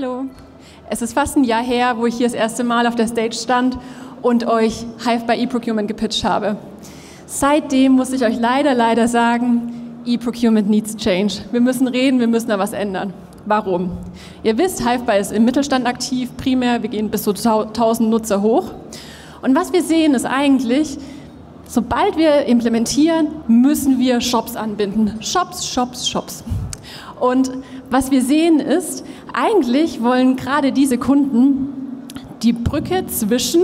Hallo. Es ist fast ein Jahr her, wo ich hier das erste Mal auf der Stage stand und euch Hive by eProcurement gepitcht habe. Seitdem muss ich euch leider, leider sagen, eProcurement needs change. Wir müssen reden, wir müssen da was ändern. Warum? Ihr wisst, HiveBuy ist im Mittelstand aktiv, primär, wir gehen bis zu 1000 Nutzer hoch. Und was wir sehen, ist eigentlich, sobald wir implementieren, müssen wir Shops anbinden. Shops, Shops, Shops. Und was wir sehen ist, eigentlich wollen gerade diese Kunden die Brücke zwischen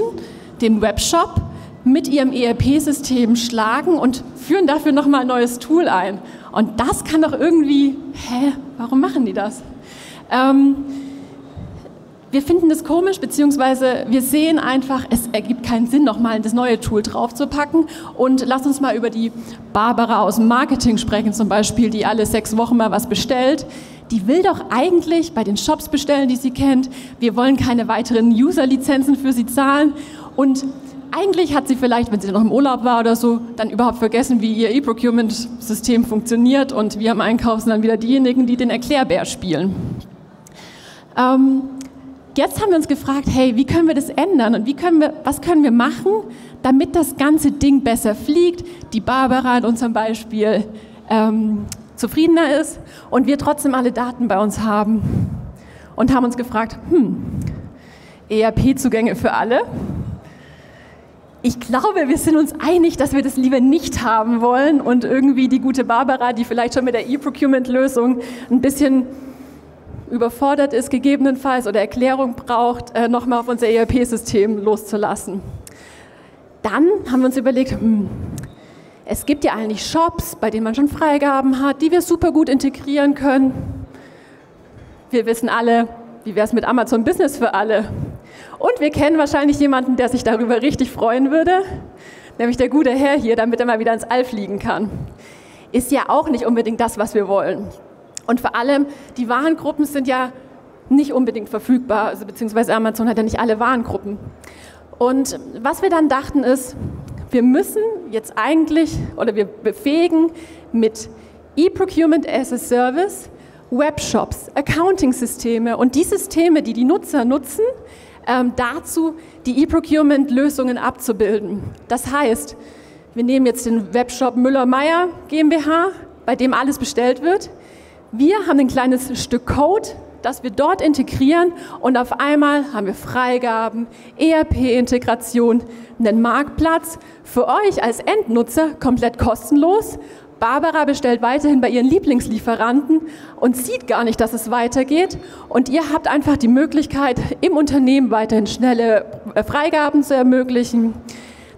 dem Webshop mit ihrem ERP-System schlagen und führen dafür nochmal ein neues Tool ein. Und das kann doch irgendwie, hä, warum machen die das? Ähm, wir finden das komisch, beziehungsweise wir sehen einfach, es ergibt keinen Sinn, nochmal das neue Tool draufzupacken. Und lasst uns mal über die Barbara aus dem Marketing sprechen, zum Beispiel, die alle sechs Wochen mal was bestellt. Die will doch eigentlich bei den Shops bestellen, die sie kennt. Wir wollen keine weiteren User-Lizenzen für sie zahlen. Und eigentlich hat sie vielleicht, wenn sie noch im Urlaub war oder so, dann überhaupt vergessen, wie ihr E-Procurement-System funktioniert und wir am Einkauf sind dann wieder diejenigen, die den Erklärbär spielen. Ähm, jetzt haben wir uns gefragt, hey, wie können wir das ändern und wie können wir, was können wir machen, damit das ganze Ding besser fliegt, die Barbara in unserem Beispiel ähm, zufriedener ist und wir trotzdem alle Daten bei uns haben und haben uns gefragt, hm, ERP-Zugänge für alle, ich glaube, wir sind uns einig, dass wir das lieber nicht haben wollen und irgendwie die gute Barbara, die vielleicht schon mit der E-Procurement-Lösung ein bisschen überfordert ist, gegebenenfalls oder Erklärung braucht, äh, nochmal auf unser ERP-System loszulassen. Dann haben wir uns überlegt, hm, es gibt ja eigentlich Shops, bei denen man schon Freigaben hat, die wir super gut integrieren können. Wir wissen alle, wie wäre es mit Amazon Business für alle? Und wir kennen wahrscheinlich jemanden, der sich darüber richtig freuen würde, nämlich der gute Herr hier, damit er mal wieder ins All fliegen kann. Ist ja auch nicht unbedingt das, was wir wollen. Und vor allem, die Warengruppen sind ja nicht unbedingt verfügbar, also beziehungsweise Amazon hat ja nicht alle Warengruppen. Und was wir dann dachten ist, wir müssen jetzt eigentlich oder wir befähigen mit E-Procurement as a Service Webshops, Accounting-Systeme und die Systeme, die die Nutzer nutzen, ähm, dazu, die E-Procurement-Lösungen abzubilden. Das heißt, wir nehmen jetzt den Webshop Müller-Meyer GmbH, bei dem alles bestellt wird. Wir haben ein kleines Stück Code, das wir dort integrieren und auf einmal haben wir Freigaben, ERP-Integration, einen Marktplatz für euch als Endnutzer komplett kostenlos Barbara bestellt weiterhin bei ihren Lieblingslieferanten und sieht gar nicht, dass es weitergeht. Und ihr habt einfach die Möglichkeit, im Unternehmen weiterhin schnelle äh, Freigaben zu ermöglichen.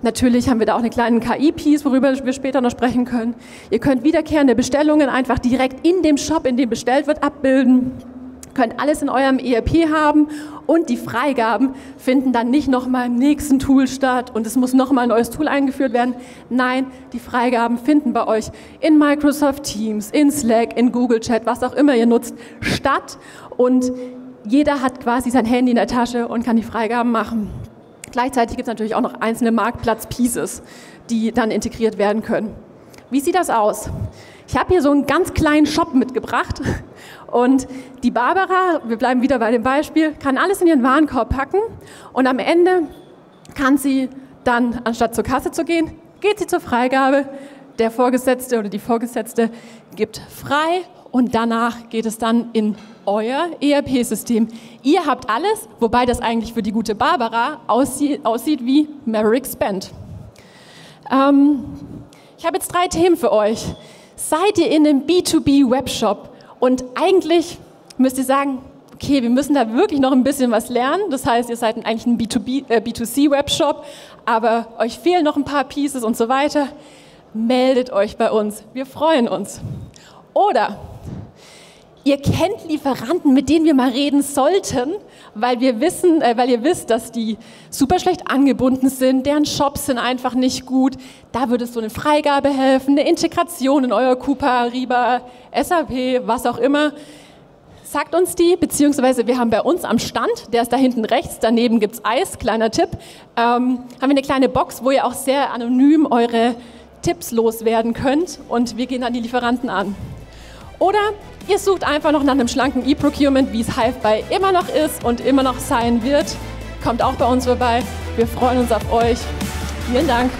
Natürlich haben wir da auch eine kleine KI-Piece, worüber wir später noch sprechen können. Ihr könnt wiederkehrende Bestellungen einfach direkt in dem Shop, in dem bestellt wird, abbilden könnt alles in eurem ERP haben und die Freigaben finden dann nicht nochmal im nächsten Tool statt und es muss nochmal ein neues Tool eingeführt werden. Nein, die Freigaben finden bei euch in Microsoft Teams, in Slack, in Google Chat, was auch immer ihr nutzt, statt und jeder hat quasi sein Handy in der Tasche und kann die Freigaben machen. Gleichzeitig gibt es natürlich auch noch einzelne Marktplatz-Pieces, die dann integriert werden können. Wie sieht das aus? Ich habe hier so einen ganz kleinen Shop mitgebracht und die Barbara, wir bleiben wieder bei dem Beispiel, kann alles in ihren Warenkorb packen und am Ende kann sie dann, anstatt zur Kasse zu gehen, geht sie zur Freigabe. Der Vorgesetzte oder die Vorgesetzte gibt frei und danach geht es dann in euer ERP-System. Ihr habt alles, wobei das eigentlich für die gute Barbara aussieht, aussieht wie Maverick Spend. Ähm, ich habe jetzt drei Themen für euch. Seid ihr in einem B2B-Webshop und eigentlich müsst ihr sagen, okay, wir müssen da wirklich noch ein bisschen was lernen. Das heißt, ihr seid eigentlich ein B2B, äh, B2C-Webshop, aber euch fehlen noch ein paar Pieces und so weiter. Meldet euch bei uns. Wir freuen uns. Oder ihr kennt Lieferanten, mit denen wir mal reden sollten, weil wir wissen, äh, weil ihr wisst, dass die super schlecht angebunden sind, deren Shops sind einfach nicht gut. Da würde so eine Freigabe helfen, eine Integration in euer Coupa, Riba, SAP, was auch immer. Sagt uns die, beziehungsweise wir haben bei uns am Stand, der ist da hinten rechts, daneben gibt es Eis, kleiner Tipp, ähm, haben wir eine kleine Box, wo ihr auch sehr anonym eure Tipps loswerden könnt und wir gehen dann die Lieferanten an. Oder ihr sucht einfach noch nach einem schlanken E-Procurement, wie es Hive bei immer noch ist und immer noch sein wird. Kommt auch bei uns vorbei. Wir freuen uns auf euch. Vielen Dank.